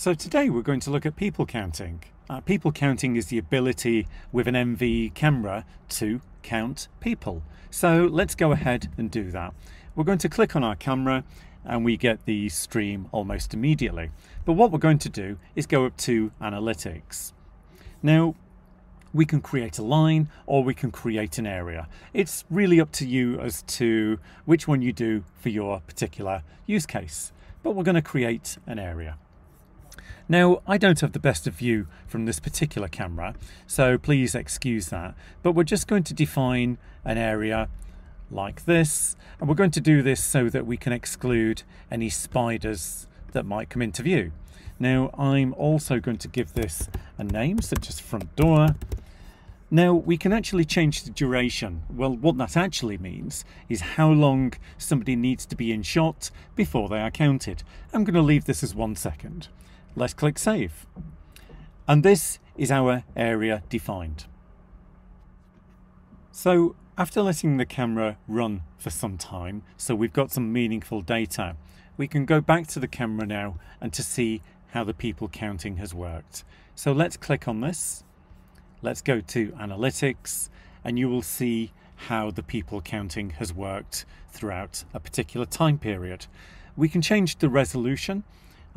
So today we're going to look at people counting. Uh, people counting is the ability with an MV camera to count people. So let's go ahead and do that. We're going to click on our camera and we get the stream almost immediately. But what we're going to do is go up to analytics. Now we can create a line or we can create an area. It's really up to you as to which one you do for your particular use case. But we're going to create an area. Now, I don't have the best of view from this particular camera, so please excuse that. But we're just going to define an area like this, and we're going to do this so that we can exclude any spiders that might come into view. Now, I'm also going to give this a name, such as front door. Now, we can actually change the duration. Well, what that actually means is how long somebody needs to be in shot before they are counted. I'm going to leave this as one second. Let's click Save. And this is our area defined. So after letting the camera run for some time, so we've got some meaningful data, we can go back to the camera now and to see how the people counting has worked. So let's click on this. Let's go to analytics and you will see how the people counting has worked throughout a particular time period. We can change the resolution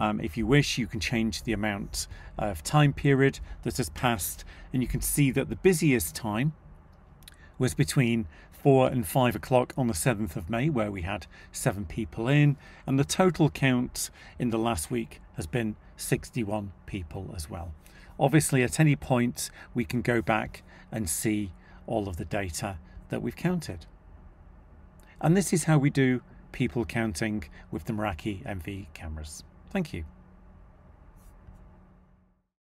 um, if you wish, you can change the amount of time period that has passed, and you can see that the busiest time was between 4 and 5 o'clock on the 7th of May, where we had seven people in, and the total count in the last week has been 61 people as well. Obviously, at any point, we can go back and see all of the data that we've counted. And this is how we do people counting with the Meraki MV cameras. Thank you.